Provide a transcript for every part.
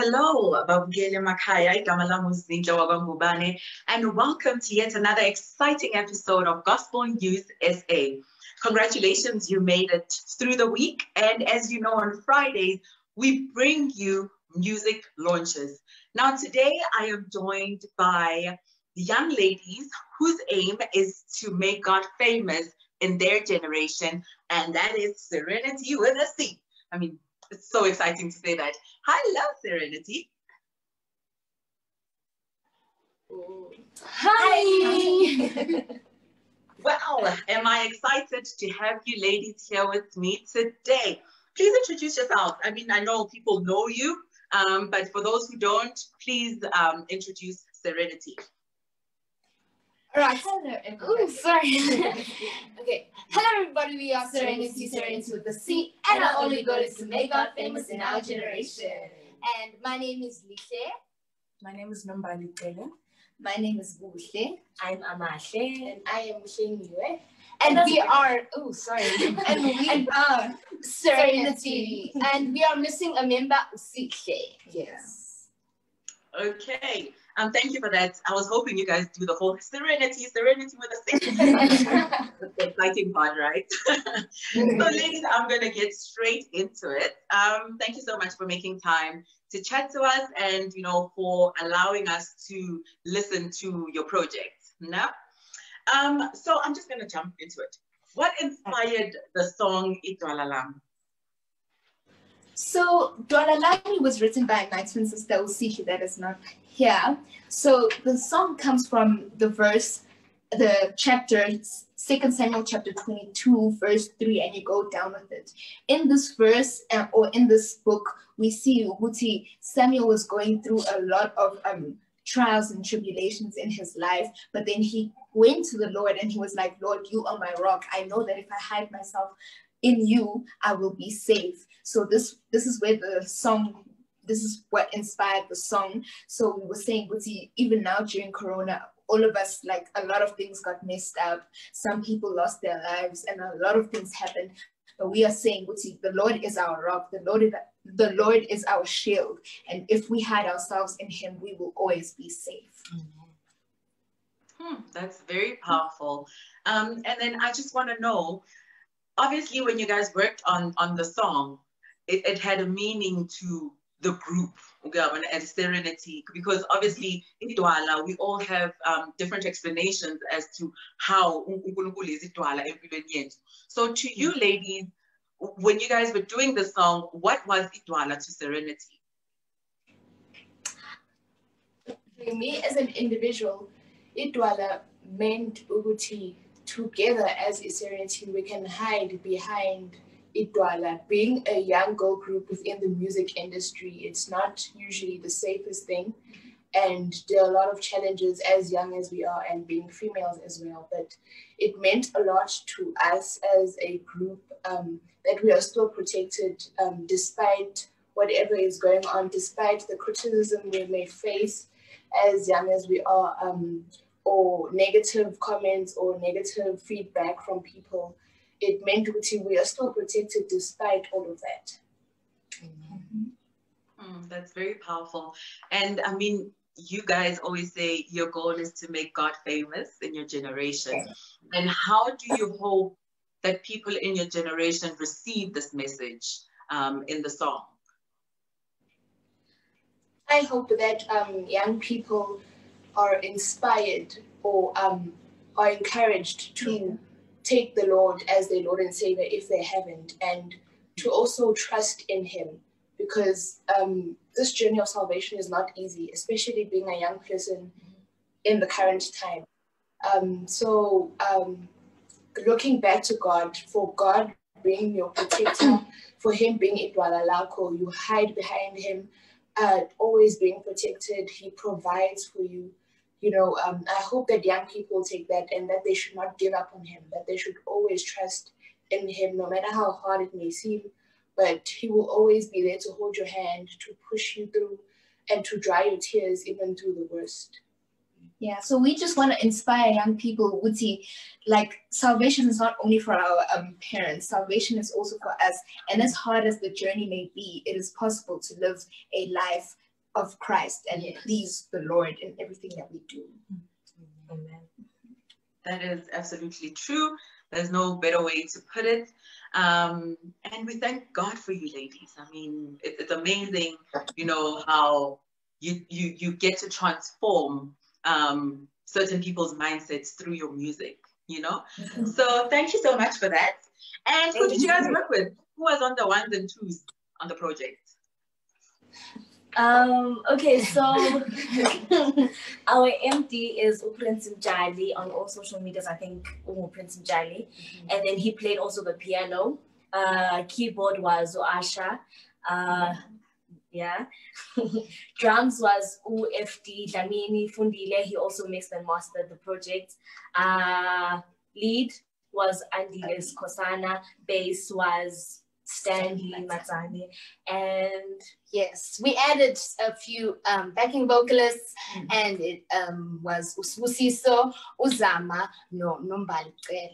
Hello, Babugele Makaya, igama lami uZinhle wakwaNgubane, and welcome to yet another exciting episode of Gospel News SA. Congratulations, you made it through the week, and as you know, on Fridays, we bring you music launches. Now, today I am joined by young ladies whose aim is to make God famous in their generation, and that is Cerenity with a C. I mean, it's so exciting to say that. Hello, Cerenity. Hi. well, am I excited to have you ladies here with me today? Please introduce yourself. I mean, I know people know you, um, but for those who don't, please um, introduce Cerenity. Right. Hello, everybody. Ooh, sorry. okay. Hello, everybody. We are Cerenity, Cerenity with the C, and our only goal is to make God famous in our generation. And my name is Lise. My name is Nombali Tele. My name is Buhle. I'm Amahle. And I am Sheniwe. And we are, oh, sorry. and we are Cerenity. and we are missing a member, Usihle. Yes. Okay. Um, thank you for that. I was hoping you guys do the whole Cerenity, Cerenity with a six. The exciting part, right? so, ladies, I'm going to get straight into it. Um, thank you so much for making time to chat to us and, you know, for allowing us to listen to your project. Now, Um, so I'm just going to jump into it. What inspired the song Idwalalam? So Dwalalami was written by my twin sister Usihi that is not here. So the song comes from the verse, the chapter, Second Samuel chapter 22, verse 3, and you go down with it. In this verse uh, or in this book, we see Uguti Samuel was going through a lot of um, trials and tribulations in his life, but then he went to the Lord and he was like, Lord, you are my rock. I know that if I hide myself in you, I will be safe. So this this is where the song, this is what inspired the song. So we were saying, Guti, even now during Corona, all of us, like a lot of things got messed up. Some people lost their lives and a lot of things happened. But we are saying, Guti, the Lord is our rock. The Lord is, the Lord is our shield. And if we hide ourselves in him, we will always be safe. Hmm, that's very powerful. Um, and then I just want to know, obviously when you guys worked on on the song it, it had a meaning to the group and Cerenity because obviously in Dwala we all have um, different explanations as to how is Dwala so to you ladies when you guys were doing the song what was Idwala to Cerenity? For me as an individual Idwala meant Uguti together as a Cerenity, we can hide behind Idwala. Being a young girl group within the music industry, it's not usually the safest thing. And there are a lot of challenges as young as we are and being females as well. But it meant a lot to us as a group um, that we are still protected um, despite whatever is going on, despite the criticism we may face as young as we are. Um, or negative comments or negative feedback from people, it meant that we are still protected despite all of that. Mm-hmm. Mm, that's very powerful. And I mean, you guys always say your goal is to make God famous in your generation. And how do you hope that people in your generation receive this message um, in the song? I hope that um, young people are inspired or um, are encouraged to yeah. take the Lord as their Lord and Savior if they haven't, and to also trust in Him because um, this journey of salvation is not easy, especially being a young person in the current time. Um, so, um, looking back to God, for God being your protector, for Him being Idwala Lako, you hide behind Him, uh, always being protected. He provides for you you know, um, I hope that young people take that and that they should not give up on him, that they should always trust in him, no matter how hard it may seem. But he will always be there to hold your hand, to push you through, and to dry your tears even through the worst. Yeah, so we just want to inspire young people, Wuti. Like salvation is not only for our um, parents, salvation is also for us. And as hard as the journey may be, it is possible to live a life of Christ and Yes. please the Lord in everything that we do. Amen. That is absolutely true. There's no better way to put it. Um, and we thank God for you ladies. I mean, it, it's amazing, you know, how you, you, you get to transform um, certain people's mindsets through your music, you know? So thank you so much for that. And who did you you. guys work with? Who was on the ones and twos on the project? Um, okay, so our MD is Prince Mjali on all social medias, I think Umu Prince Mjali. And then he played also the piano. Uh, keyboard was Asha. Uh, yeah. Drums was UFD Dlamini Fundile. He also mixed and mastered the project. Uh, lead was Andiles Kosana. Bass was Stanley Matsani. And Yes, we added a few um, backing vocalists, and it um, was Usiso, Uzama, no, Nombali Ten.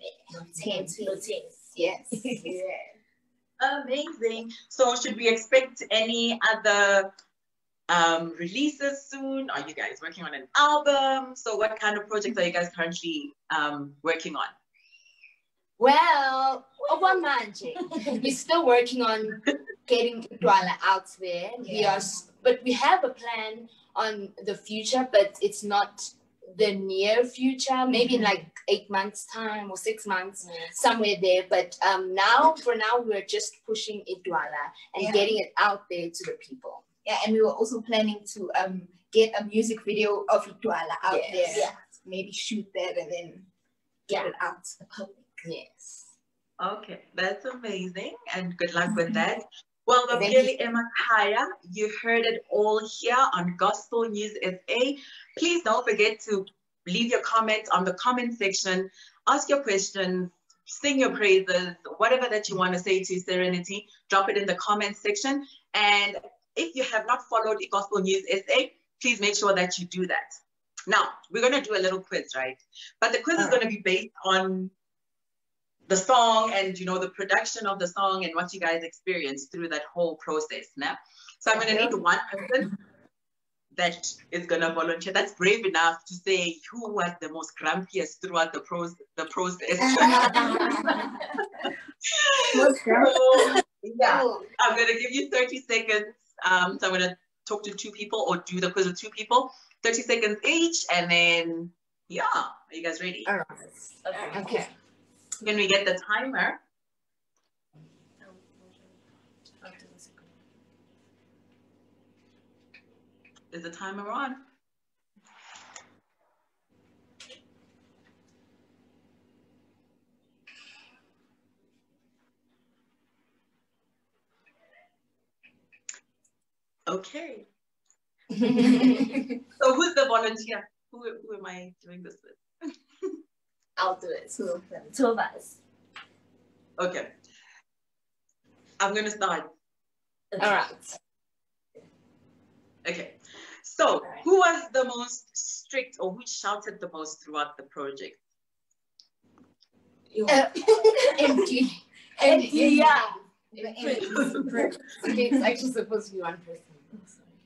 Yes. yeah. Amazing. So should we expect any other um, releases soon? Are you guys working on an album? So what kind of projects are you guys currently um, working on? Well, Obamanje, we're still working on getting Dwala out there. We are, but we have a plan on the future, but it's not the near future. Maybe in like eight months' time or six months, somewhere there. But um, now, for now, we're just pushing Idwala and Yeah. getting it out there to the people. Yeah, and we were also planning to um get a music video of Ituala out Yes. there. Yeah. Maybe shoot that and then get Yeah. it out to the public. Yes. Okay, that's amazing and good luck with mm-hmm. that. Well, Thank Gabriele Emma Kaya, you heard it all here on Gospel News SA. Please don't forget to leave your comments on the comment section, ask your questions, sing your praises, whatever that you want to say to Cerenity, drop it in the comment section. And if you have not followed Gospel News SA, please make sure that you do that. Now, we're going to do a little quiz, right? But the quiz is uh-huh. going to be based on the song and you know the production of the song and what you guys experienced through that whole process now so i'm going to need one person that is going to volunteer. That's brave enough to say who was the most grumpiest throughout the, pros- the process. So, yeah i'm going to give you 30 seconds. Um, so i'm going to talk to two people or do the quiz with two people. 30 seconds each and then yeah are you guys ready? All right. okay. Okay. Can we get the timer Is the timer on? Okay. So who's the volunteer? Who, who am I doing this with? I'll do it. Two of them. Two of us. Okay. I'm gonna start. All right. Okay. So who was the most strict or who shouted the most throughout the project? Uh, MD. MD, yeah. Okay, it's actually supposed to be one person.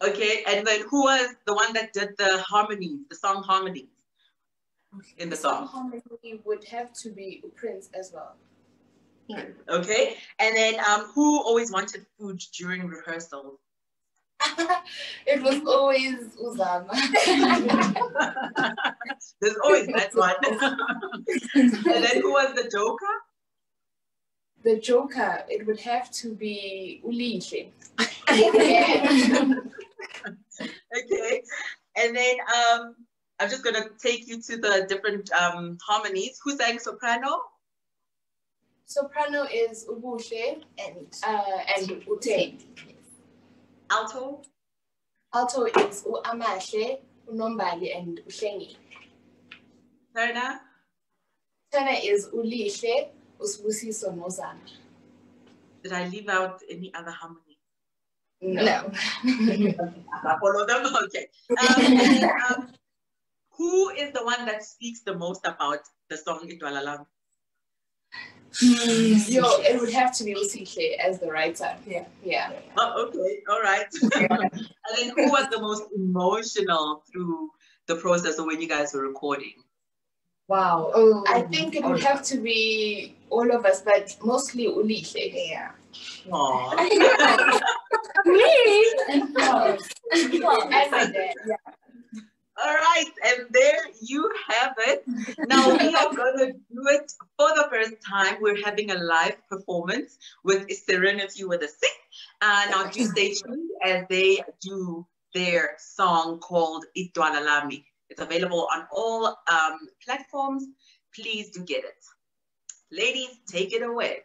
Okay, and then who was the one that did the harmonies, the song harmonies in the song? harmony would have to be Prince as well. Okay, and then um, who always wanted food during rehearsal? it was always Uzama. There's always that one. and then who was the joker? the Joker, it would have to be Ulihle. Okay, and then um, I'm just gonna take you to the different um, harmonies. Who sang soprano? Soprano is Ubuhle And uh, and Ute. Alto? Alto is Amahle, Unombali, and Ushengi. Tenor? Tenor is Ulihle, Usbusiso Nozama. Did I leave out any other harmony? No. I follow them. Okay. Um, and um, who is the one that speaks the most about the song Idwalalam? Hmm, yo, it would have to be Usihle as the writer. Yeah. Yeah. Oh, okay, all right. and then who was the most emotional through the process of when you guys were recording? Wow. Oh, I think it would have to be all of us, but mostly Ulihle. yeah. Aww. Me? And my dad. All right, and there you have it. Now we are going to do it for the first time. We're having a live performance with Cerenity with a Sick. Uh, now do stay tuned as they do their song called Itwalalami. It's available on all um, platforms. Please do get it. Ladies, take it away.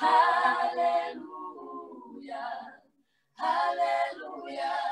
Hallelujah. Hallelujah.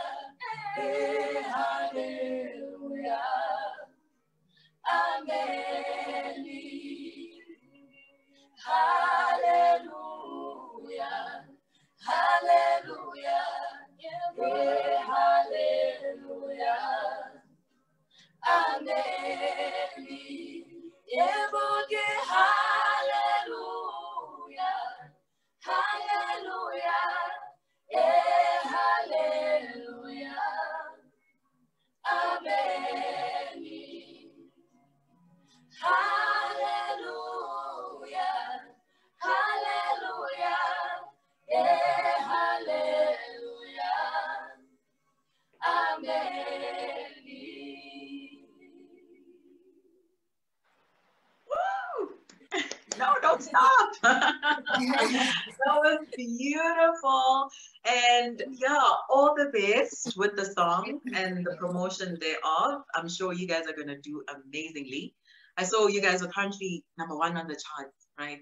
That was beautiful. And yeah, all the best with the song and the promotion thereof. I'm sure you guys are going to do amazingly. I saw you guys are currently number one on the charts, right?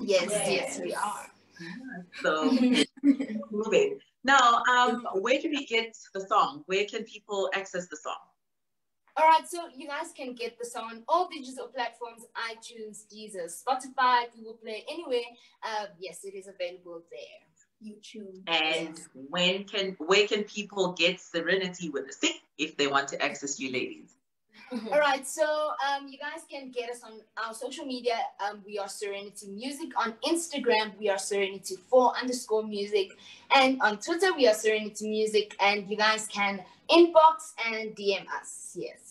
Yes, Yes. yes, we are. So moving. Now, um, where do we get the song? Where can people access the song? All right, so you guys can get the song on all digital platforms: iTunes, Deezer, Spotify, Google Play, anywhere. Uh, yes, it is available there. YouTube. And when can where can people get Cerenity with the Sick if they want to access you ladies? All right, so um, you guys can get us on our social media. Um, we are Cerenity Music. On Instagram, we are Cerenity 4 underscore music. And on Twitter, we are Cerenity Music. And you guys can inbox and DM us. Yes.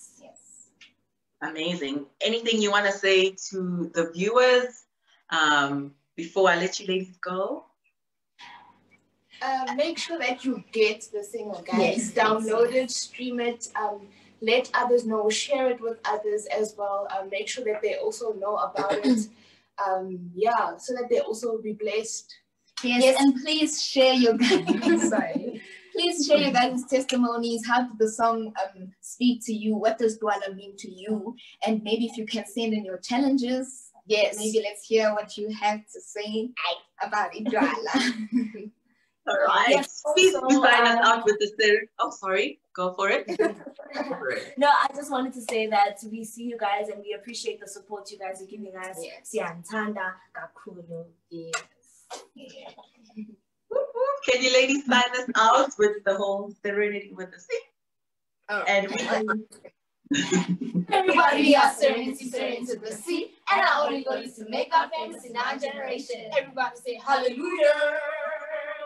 Amazing. Anything you want to say to the viewers um, before I let you ladies go? Uh, make sure that you get the single, guys. Yes. Download it, stream it, um, let others know, share it with others as well. Um, make sure that they also know about it. Um, yeah, so that they also will be blessed. Yes, and please share your guys. sorry. Please share your guys' testimonies. How did the song um, speak to you? What does Dwala mean to you? And maybe if you can send in your challenges. Yes. Maybe let's hear what you have to say about Idwala. All right. Yes, Please also, do sign us um, out with the ser- Oh, sorry. Go for it. Go for it. No, I just wanted to say that we see you guys and we appreciate the support you guys are giving us. Yes. Siyanthanda kakhulu. yes. Whoop, whoop. Can you ladies sign us out with the whole Cerenity with the sea? All oh. And we Everybody, we are Cerenity, Serenity to the sea, and our only goal is to make our famous in our generation. Everybody say hallelujah.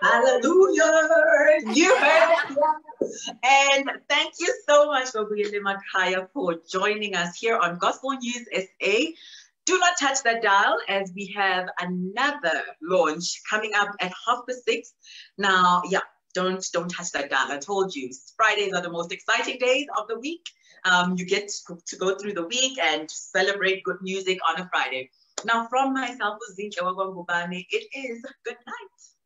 Hallelujah. You heard it. And thank you so much, Gobuyele Makaya, for joining us here on Gospel News SA. Do not touch that dial as we have another launch coming up at half past six. Now, yeah, don't don't touch that dial. I told you, Fridays are the most exciting days of the week. Um, you get to go through the week and celebrate good music on a Friday. Now, from myself, Zinhle Wagwangubane, it is good night.